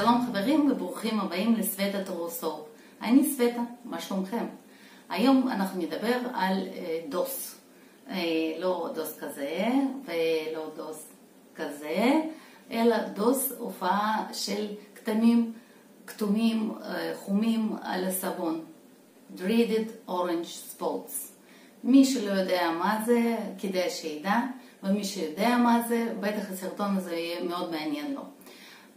שלום חברים וברוכים הבאים לסווטה טרוסו. אני סווטה, מה שלומכם? היום אנחנו נדבר על אה, דוס. אה, לא דוס כזה ולא דוס כזה, אלא דוס הופעה של כתמים כתומים אה, חומים על הסבון. Dreaded Orange Spots. מי שלא יודע מה זה, כדאי שידע, ומי שיודע מה זה, בטח הסרטון הזה יהיה מאוד מעניין לו.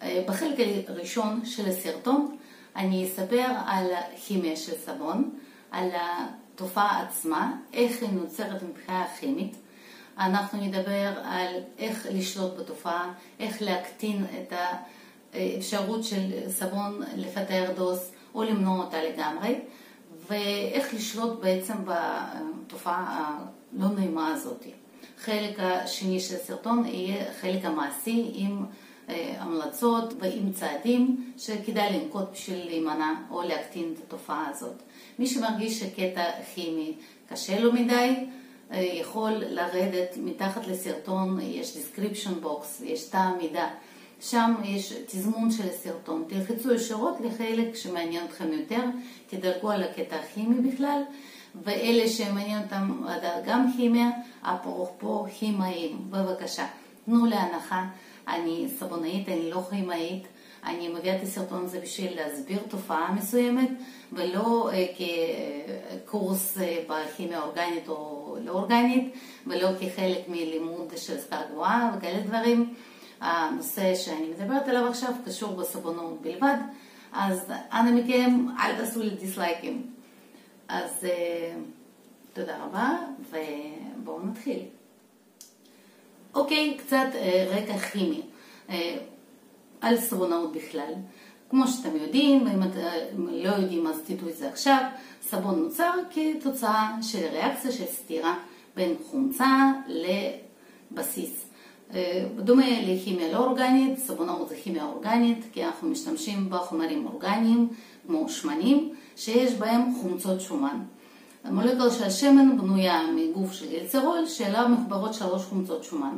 אה, בחלק הראשון של הסרטון אני אספר על הכימיה של סבון, על התופעה עצמה, איך היא נוצרת מבחינה כימית. אנחנו נדבר על איך לשלוט בתופעה, איך להקטין את האפשרות של סבון לפתח דוס או למנוע אותה לגמרי, ואיך לשלוט בעצם בתופעה הלא נעימה הזאת. חלק השני של הסרטון יהיה חלק המעשי עם המלצות ועם צעדים שכדאי לנקוט בשביל להימנע או להקטין את התופעה הזאת. מי שמרגיש שקטע כימי קשה לו מדי, אה, יכול לרדת מתחת לסרטון, יש description box, יש תא מידע, שם יש תזמון של הסרטון. תלחצו ישירות לחלק שמעניין אתכם יותר, תדרגו על הקטע הכימי בכלל, ואלה שמעניין אותם גם כימיה, אפרופו כימאים, בבקשה, תנו להנחה. אני סבונאית, אני לא כימאית, אני מביאה את הסרטון הזה בשביל להסביר תופעה מסוימת, ולא אה, כקורס אה, בכימיה אורגנית או לא אורגנית, ולא כחלק מלימוד של השכלה גבוהה וכאלה דברים. הנושא שאני מדברת עליו עכשיו קשור בסבונות בלבד, אז אנא מכם, אל תעשו לי דיסלייקים. אז אה, תודה רבה, ובואו נתחיל. אוקיי, קצת אה, רקע כימי אה, על סבונאות בכלל. כמו שאתם יודעים, אם אתם לא יודעים אז תדעו את זה עכשיו, סבון נוצר כתוצאה של ריאקציה של סתירה בין חומצה לבסיס. אה, בדומה לכימיה לא אורגנית, סבונאות זה כימיה אורגנית, כי אנחנו משתמשים בחומרים אורגניים כמו שמנים, שיש בהם חומצות שומן. המולקולה של השמן בנויה מגוף של גלצרול, שאליו מחוברות שלוש חומצות שומן.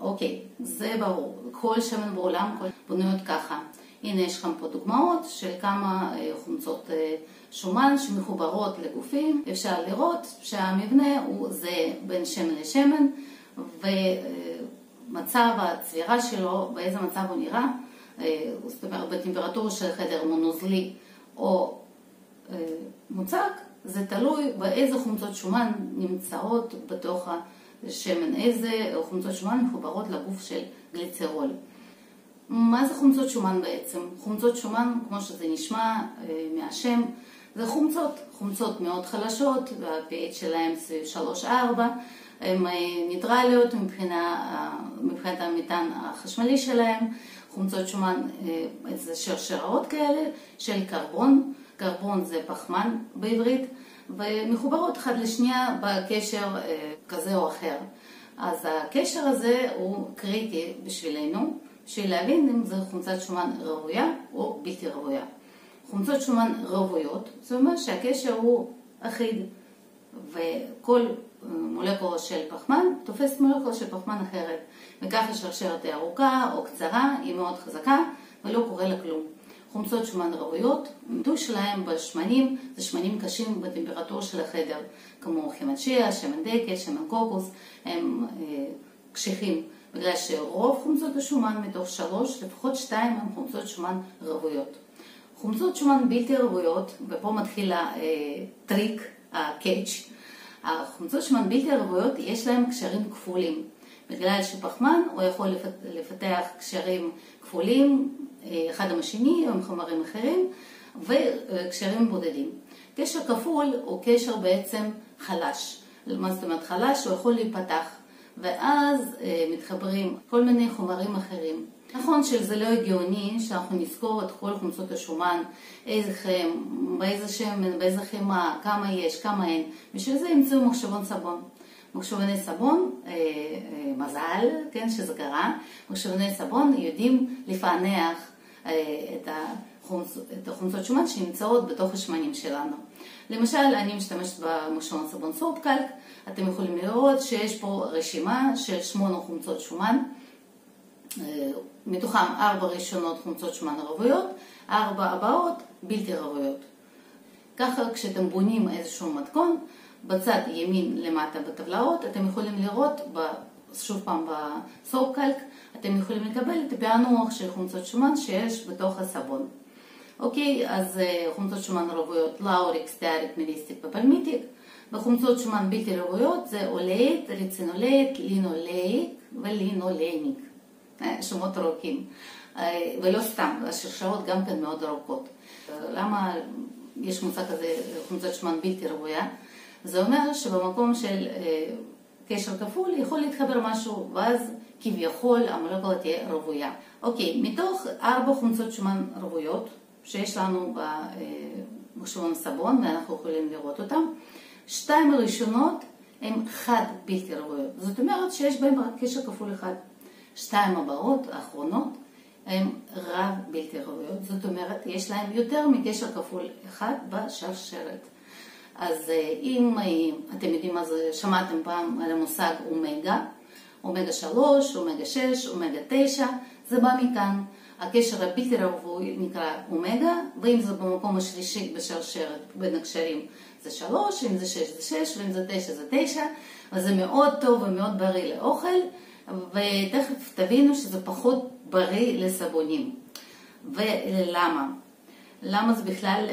אוקיי, זה ברור. כל שמן בעולם בנויות ככה. הנה יש לכם פה דוגמאות של כמה אה, חומצות אה, שומן שמחוברות לגופים. אפשר לראות שהמבנה הוא זהה בין שמן לשמן, ומצב הצבירה שלו, באיזה מצב הוא נראה, אה, זאת אומרת בטמפרטורה של חדר מונוזלי או מוצק, זה תלוי באיזה חומצות שומן נמצאות בתוך השמן, איזה חומצות שומן מחוברות לגוף של גליצרול. מה זה חומצות שומן בעצם? חומצות שומן, כמו שזה נשמע אה, מהשם, זה חומצות, חומצות מאוד חלשות, וה-pH שלהם זה 3-4, הן אה, ניטרליות מבחינה, מבחינת המטען החשמלי שלהם, חומצות שומן אה, זה שרשראות כאלה של קרבון, קרבון זה פחמן בעברית, ומחוברות אחת לשנייה בקשר אה, כזה או אחר. אז הקשר הזה הוא קריטי בשבילנו, בשביל להבין אם זו חומצת שומן ראויה או בלתי ראויה. חומצות שומן ראויות, זה אומר שהקשר הוא אחיד, וכל מולקולה של פחמן תופסת מולקולה של פחמן אחרת, וככה שרשרת היא ארוכה או קצרה, היא מאוד חזקה, ולא קורה לה כלום. חומצות שומן ראויות, המיתוי שלהם בשמנים זה שמנים קשים בטמפרטורה של החדר, כמו חימצ'יה, שמן דקל, שמן קוקוס, הם אה, קשיחים, בגלל שרוב חומצות השומן מתוך שלוש, לפחות שתיים הם חומצות שומן ראויות. חומצות שומן בלתי ראויות, ופה מתחיל הטריק, הקאץ', החומצות שומן בלתי ראויות יש להם קשרים כפולים. בגלל שפחמן הוא יכול לפתח קשרים כפולים אחד עם השני או עם חומרים אחרים וקשרים בודדים. קשר כפול הוא קשר בעצם חלש. מה זאת אומרת חלש? הוא יכול להיפתח ואז אה, מתחברים כל מיני חומרים אחרים. נכון שזה לא הגיוני שאנחנו נזכור את כל חומצות השומן, איזה חם, באיזה שמן, באיזה חמאה, כמה יש, כמה אין. בשביל זה ימצאו מחשבון סבון. מחשבוני סבון, אה, אה, מזל, כן, שזה קרה, מחשבוני סבון יודעים לפענח החומצ... את החומצות שומן שנמצאות בתוך השמנים שלנו. למשל, אני משתמשת במושלון סבון סורטקלק, אתם יכולים לראות שיש פה רשימה של שמונה חומצות שומן. מתוכם ארבע ראשונות חומצות שומן רוויות, ארבע הבאות בלתי רוויות. ככה כשאתם בונים איזשהו מתכון, בצד ימין למטה בטבלאות, אתם יכולים לראות, שוב פעם בסופ קלק, אתם יכולים לקבל את הפענוח של חומצות שומן שיש בתוך הסבון. אוקיי, אז חומצות שומן רוויות לאוריק, סטאריק, מליסטיק ופלמיטיק. בחומצות שומן בלתי רוויות זה אולאית, רצינולאית, לינולאיק ולינולניק. שמות ארוכים. ולא סתם, השרשרות גם כן מאוד ארוכות. למה יש מושג כזה, חומצת שומן בלתי רוויה? זה אומר שבמקום של קשר כפול יכול להתחבר משהו, ואז כביכול המולקולה תהיה רוויה. אוקיי, מתוך ארבע חומצות שומן רוויות שיש לנו בשומן סבון, ואנחנו יכולים לראות אותן, שתיים הראשונות הן חד בלתי רוויות. זאת אומרת שיש בהן רק קשר כפול אחד. שתיים הבאות, האחרונות, הן רב בלתי רוויות. זאת אומרת, יש להן יותר מקשר כפול אחד בשרשרת. אז אם אתם יודעים מה זה, שמעתם פעם על המושג אומגה, אומגה 3, אומגה 6, אומגה 9, זה בא מכאן. הקשר הבלתי רווי נקרא אומגה, ואם זה במקום השלישי בשרשרת בין הקשרים זה 3, אם זה 6 זה 6, ואם זה 9 זה 9, וזה מאוד טוב ומאוד בריא לאוכל, ותכף תבינו שזה פחות בריא לסבונים. ולמה? למה זה בכלל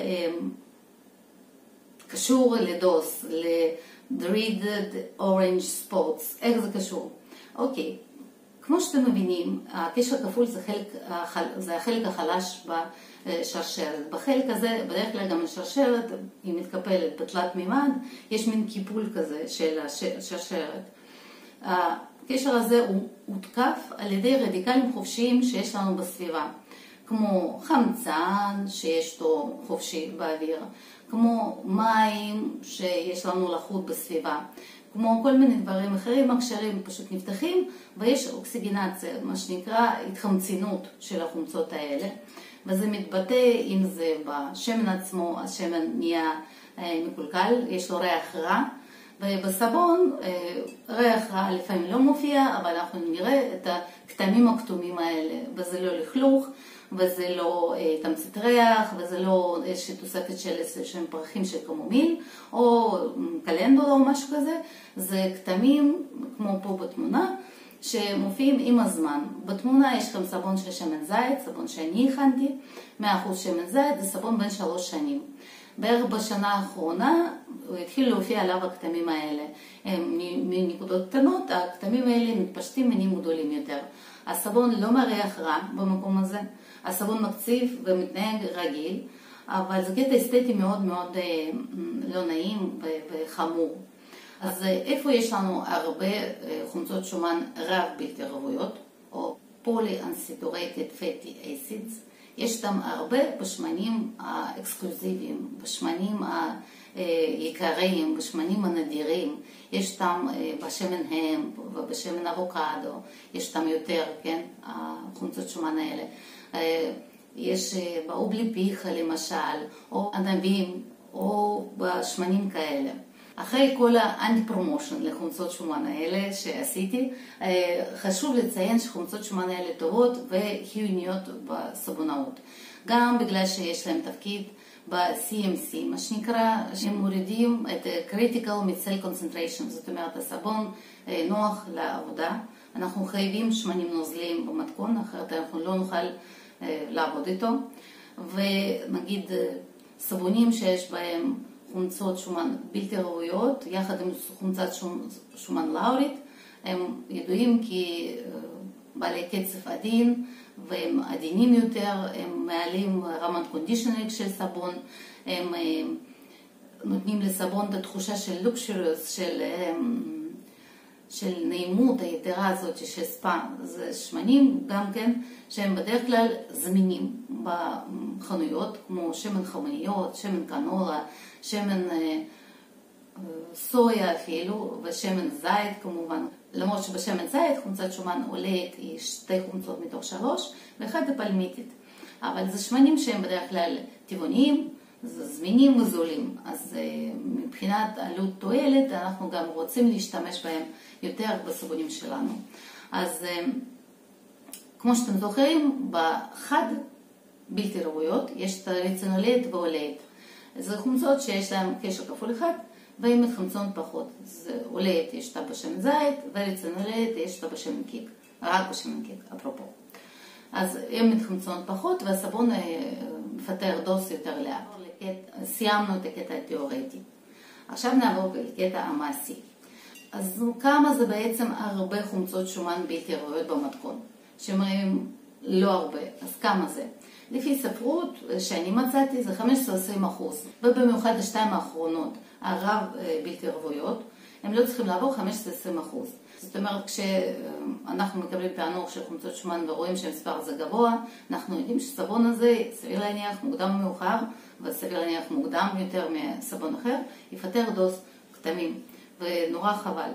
קשור לדוס, ל-dreaded orange spots, איך זה קשור? אוקיי, כמו שאתם מבינים, הקשר כפול זה, חלק, זה החלק החלש בשרשרת. בחלק הזה, בדרך כלל גם השרשרת, היא מתקפלת בתלת מימד, יש מין קיפול כזה של השרשרת. הקשר הזה הוא הותקף על ידי רדיקלים חופשיים שיש לנו בסביבה, כמו חמצן שיש אותו חופשי באוויר, כמו מים שיש לנו לחות בסביבה, כמו כל מיני דברים אחרים, הקשרים פשוט נפתחים ויש אוקסיגנציה, מה שנקרא התחמצנות של החומצות האלה, וזה מתבטא אם זה בשמן עצמו, השמן נהיה מקולקל, יש לו ריח רע, ובסבון ריח רע לפעמים לא מופיע, אבל אנחנו נראה את הכתמים הכתומים האלה, וזה לא לכלוך. וזה לא תמצית ריח, וזה לא איזושהי תוספת של איזשהם פרחים של קמומיל, או קלנדולה או משהו כזה, זה כתמים, כמו פה בתמונה, שמופיעים עם הזמן. בתמונה יש לכם סבון של שמן זית, סבון שאני הכנתי, 100% שמן זית, זה סבון בין שלוש שנים. בערך בשנה האחרונה התחילו להופיע עליו הכתמים האלה. מנקודות קטנות, הכתמים האלה מתפשטים מנים גדולים יותר. הסבון לא מריח רע במקום הזה. הסבון מקציב ומתנהג רגיל, אבל זה קטע אסתטי מאוד מאוד לא נעים וחמור. אז איפה יש לנו הרבה חומצות שומן רב בלתי רוויות, או polyunsaturated fatty acids, יש אותם הרבה בשמנים האקסקלוסיביים, בשמנים היקרים, בשמנים הנדירים, יש אותם בשמן המפ ובשמן אבוקדו, יש אותם יותר, כן, החומצות שומן האלה. יש באובלי פיחה למשל, או ענבים, או בשמנים כאלה. אחרי כל ה anti promotion לחומצות שומן האלה שעשיתי, חשוב לציין שחומצות שומן האלה טובות וחיוניות בסבונאות. גם בגלל שיש להם תפקיד ב-CMC, מה שנקרא, שהם מורידים את critical micelle concentration, זאת אומרת הסבון נוח לעבודה. אנחנו חייבים שמנים נוזליים במתכון, אחרת אנחנו לא נוכל לעבוד איתו. ונגיד סבונים שיש בהם חומצות שומן בלתי רוויות, יחד עם חומצת שומן לאורית, הם ידועים כבעלי קצף עדין והם עדינים יותר, הם מעלים רמת conditioning של סבון, הם נותנים לסבון את התחושה של luxurious, של, של נעימות היתרה הזאת של ספא. זה שמנים גם כן שהם בדרך כלל זמינים בחנויות, כמו שמן חמניות, שמן קנולה, שמן סויה אפילו, ושמן זית כמובן. למרות שבשמן זית חומצת שומן עולית היא שתי חומצות מתוך שלוש, ואחת הפלמיתית. אבל זה שמנים שהם בדרך כלל טבעוניים, זמינים וזולים. אז מבחינת עלות תועלת, אנחנו גם רוצים להשתמש בהם יותר בסבונים שלנו. אז כמו שאתם זוכרים, בחד בלתי ראויות יש את הרצינולית ואולית. זה חומצות שיש להן קשר כפול אחד והן מתחמצות פחות. אז אולית יש אותה בשמן זית ורצינולית יש אותה בשמן קיק, רק בשמן קיק, אפרופו. אז הן מתחמצות פחות והסבון מפטר דוס יותר לאט. סיימנו את הקטע התיאורטי. עכשיו נעבור לקטע המעשי. אז כמה זה בעצם הרבה חומצות שומן בלתי ראויות במתכון? שאומרים לא הרבה, אז כמה זה? לפי ספרות שאני מצאתי זה 15-20 אחוז, ובמיוחד השתיים האחרונות, הרב בלתי רוויות, הם לא צריכים לעבור 15-20 אחוז. זאת אומרת, כשאנחנו מקבלים פענוח של חומצות שומן ורואים שהמספר הזה גבוה, אנחנו יודעים שסבון הזה, סביר להניח מוקדם או מאוחר, וסביר להניח מוקדם יותר מסבון אחר, יפטר דוס כתמים, ונורא חבל.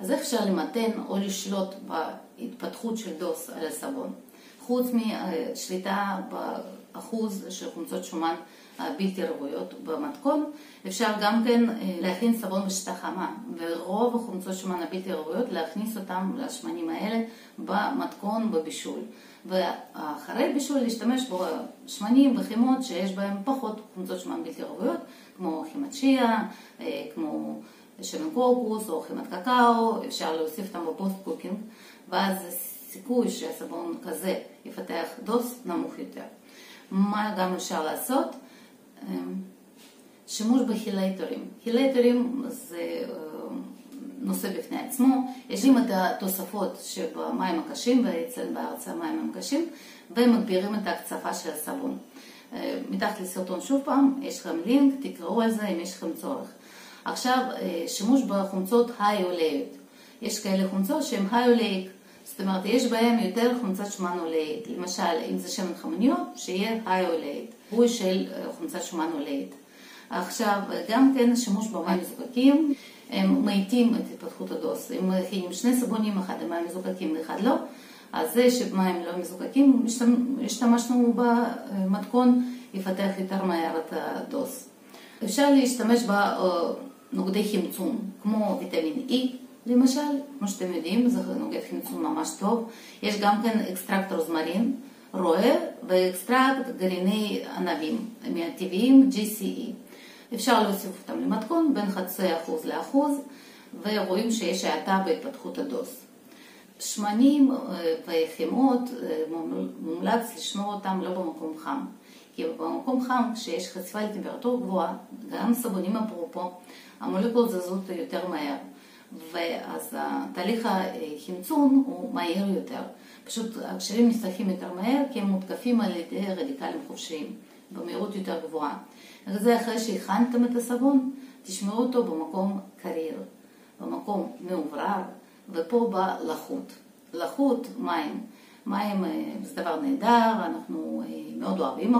אז איך אפשר למתן או לשלוט בהתפתחות של דוס על הסבון? חוץ משליטה באחוז של חומצות שומן הבלתי רוויות במתכון, אפשר גם כן להכין סבון בשיטה חמה, ורוב החומצות שומן הבלתי רוויות להכניס אותם לשמנים האלה במתכון בבישול. ואחרי בישול להשתמש בשמנים וחמאות שיש בהם פחות חומצות שומן בלתי רוויות, כמו חמאת שיאה, כמו שמן קוקוס או חמאת קקאו, אפשר להוסיף אותם ב post cooking, ואז הסיכוי שהסבון כזה יפתח DOS נמוך יותר. מה גם אפשר לעשות? שימוש בקילייטורים. קילייטורים זה נושא בפני עצמו, יש עם את התוספות שבמים הקשים, ואצלנו בארץ המים הם קשים, ומגבירים את ההקצפה של הסבון. מתחת לסרטון שוב פעם, יש לכם לינק, תקראו על זה אם יש לכם צורך. עכשיו, שימוש בחומצות היי-אולאיות. יש כאלה חומצות שהן היי-אולאיק, זאת אומרת, יש בהם יותר חומצת שומן אולאית. למשל, אם זה שמן חמניות, שיהיה היי-אולאית, הוא של חומצת שומן אולאית. עכשיו, גם כן שימוש במים מזוקקים, הם מאיטים את התפתחות הדוס. אם מכינים שני סבונים, אחד עם מים מזוקקים ואחד לא, אז זה שמים לא מזוקקים, השתמשנו במתכון, יפתח יותר מהר את ה DOS. אפשר להשתמש בנוגדי חמצון, כמו ויטמין E, למשל, כמו שאתם יודעים, זה נוגד חמצון ממש טוב. יש גם כן extract רוזמרין, ROE, ו extract גרעיני ענבים, מהטבעיים GSE. אפשר להוסיף אותם למתכון בין חצי אחוז לאחוז, ורואים שיש האטה בהתפתחות הדוס. שמנים וחימות, מומלץ לשמור אותם לא במקום חם. כי במקום חם, כשיש חשיפה לטמפרטורה גבוהה, גם סבונים אפרופו, המולקולות זזות יותר מהר. ואז תהליך החמצון הוא מהיר יותר. פשוט הקשרים נפתחים יותר מהר כי הם מותקפים על ידי רדיקלים חופשיים במהירות יותר גבוהה. זה אחרי שהכנתם את הסבון, תשמעו אותו במקום קריר, במקום מאוברר, ופה בא לחות. לחות מים. מים זה דבר נהדר, אנחנו מאוד אוהבים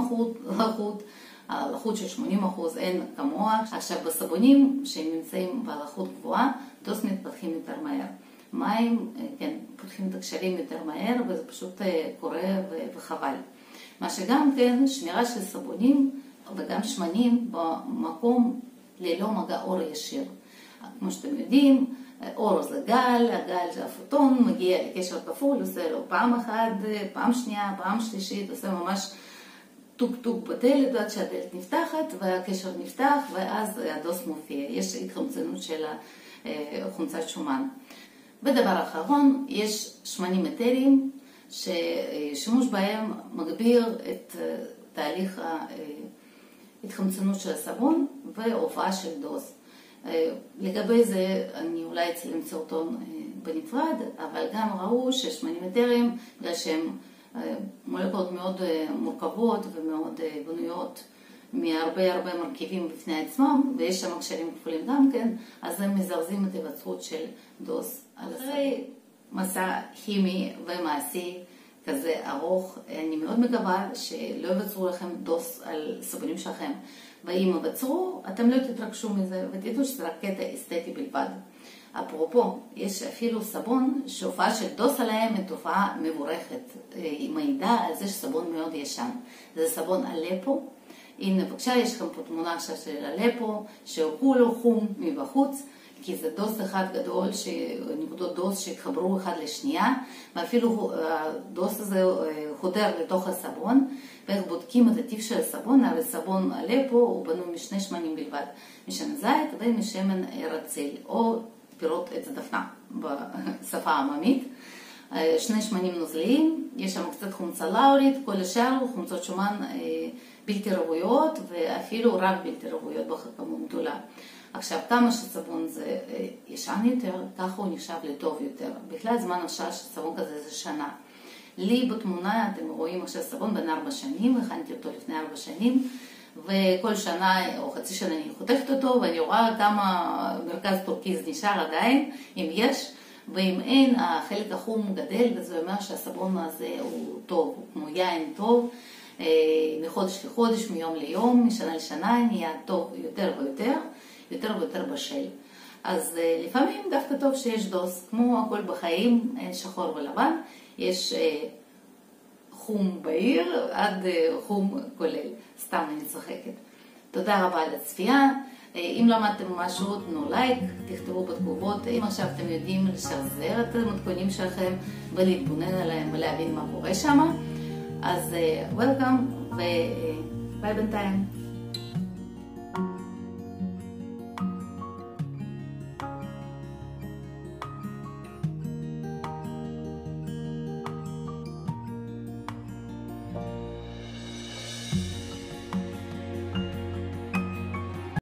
לחות. הלחות של 80% אין כמוה. עכשיו בסבונים שהם נמצאים בלחות גבוהה, דוס מתפתחים יותר מהר. מים, כן, פותחים את הקשרים יותר מהר וזה פשוט קורה וחבל. מה שגם כן, שמירה של סבונים וגם שמנים במקום ללא מגע אור ישיר. כמו שאתם יודעים, אור זה גל, הגל זה הפוטון, מגיע לקשר כפול, עושה לו פעם אחת, פעם שנייה, פעם שלישית, עושה ממש טוק טוק בדלת ועד שהדלת נפתחת והקשר נפתח ואז הדוס מופיע. יש התחמצנות של חומצת שומן. ודבר אחרון, יש שמנים אתריים ששימוש בהם מגביר את תהליך ההתחמצנות של הסבון והופעה של דוס. לגבי זה אני אולי אצלם סרטון בנפרד, אבל גם ראו ששמנים אתריים, בגלל שהם מולקות מאוד מורכבות ומאוד בנויות מהרבה הרבה מרכיבים בפני עצמם, ויש שם קשרים כפולים גם כן, אז הם מזרזים את ההיווצרות של דוס. אחרי מסע כימי ומעשי כזה ארוך, אני מאוד מקווה שלא יווצרו לכם דוס על סבונים שלכם, ואם יווצרו, אתם לא תתרגשו מזה, ותדעו שזה רק קטע אסתטי בלבד. אפרופו, יש אפילו סבון שהופעה של דוס עליהם היא תופעה מבורכת. היא מעידה על זה שסבון מאוד ישן. זה סבון אלפו. הנה, בבקשה, יש לכם פה תמונה עכשיו של אלפו, שהוא כולו חום מבחוץ, כי זה דוס אחד גדול, נקודות דוס שהתחברו אחד לשנייה, ואפילו הדוס הזה חודר לתוך הסבון, ואיך בודקים את הטיב של הסבון, הרי סבון אלפו הוא בנוי משני שמנים בלבד, משמן זית ומשמן רציל, או פירות עץ דפנה בשפה העממית. שני שמנים נוזליים, יש שם קצת חומצה לאורית, כל השאר הוא חומצות שומן בלתי רוויות ואפילו רק בלתי רוויות בכמות גדולה. עכשיו, כמה שסבון זה ישן יותר, ככה הוא נחשב לטוב יותר. בכלל זמן השעה של סבון כזה זה שנה. לי בתמונה אתם רואים עכשיו סבון בין ארבע שנים, הכנתי אותו לפני ארבע שנים, וכל שנה או חצי שנה אני חותכת אותו ואני רואה כמה מרכז טורקיז נשאר עדיין, אם יש. ואם אין, החלק החום גדל, וזה אומר שהסבון הזה הוא טוב, הוא כמו יין טוב, מחודש לחודש, מיום ליום, משנה לשנה, נהיה טוב יותר ויותר, יותר ויותר בשל. אז לפעמים דווקא טוב שיש דוס, כמו הכל בחיים, שחור ולבן, יש חום בעיר עד חום כולל, סתם אני צוחקת. תודה רבה על הצפייה. אם למדתם משהו, תנו לייק, תכתבו בתגובות. אם עכשיו אתם יודעים לשחזר את המתכונים שלכם ולהתבונן עליהם ולהבין מה קורה שם, אז וולקאם וביי בינתיים.